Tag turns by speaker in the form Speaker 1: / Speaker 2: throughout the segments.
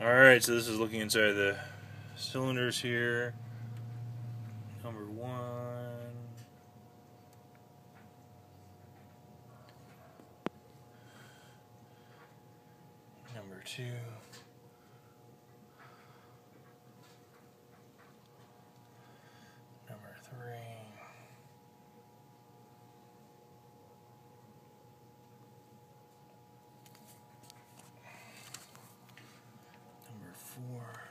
Speaker 1: Alright, so this is looking inside the cylinders here. Number one. Number two. Number three. Number four.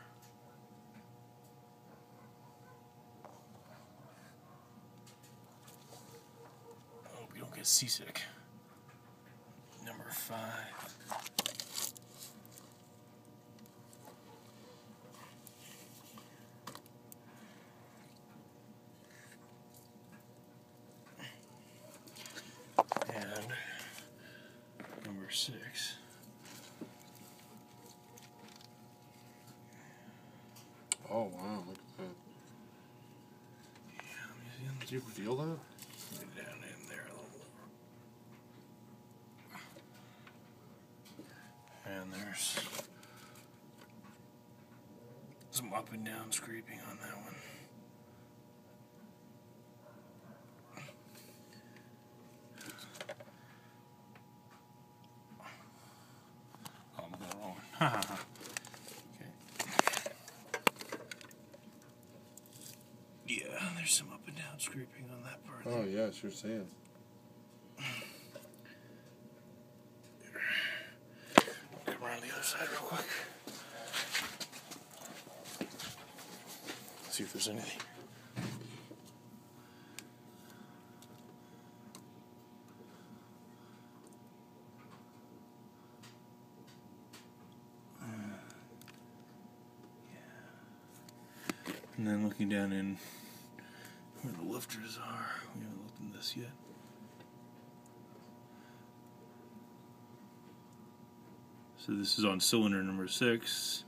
Speaker 1: Get seasick. Number five. And number six.
Speaker 2: Oh wow, look at that.
Speaker 1: Yeah, let me see.
Speaker 2: Did you feel that?
Speaker 1: Down there And there's some up and down scraping on that one. I'm going okay. Yeah, there's some up and down scraping on that part.
Speaker 2: Oh yeah, sure sand.
Speaker 1: Real quick. See if there's anything. And then looking down in where the lifters are, we haven't looked in this yet. So this is on cylinder number six.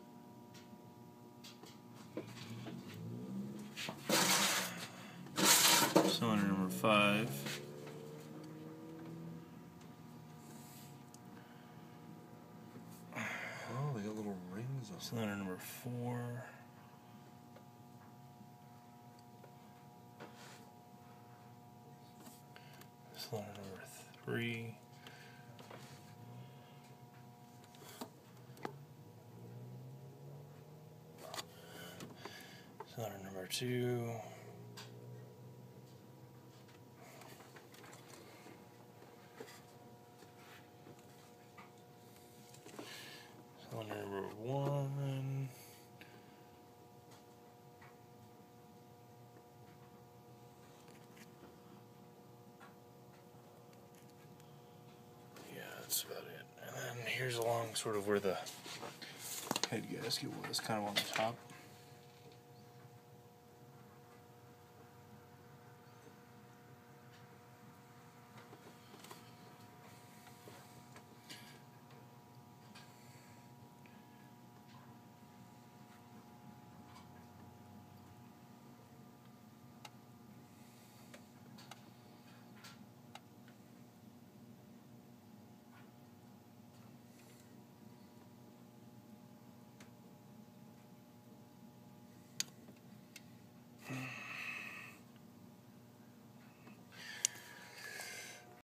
Speaker 1: Cylinder number five.
Speaker 2: Oh, they got little rings on.
Speaker 1: Cylinder number four. Cylinder number three. Cylinder number two. Cylinder number one. Yeah, that's about it. And then here's along sort of where the head gasket was, kind of on the top.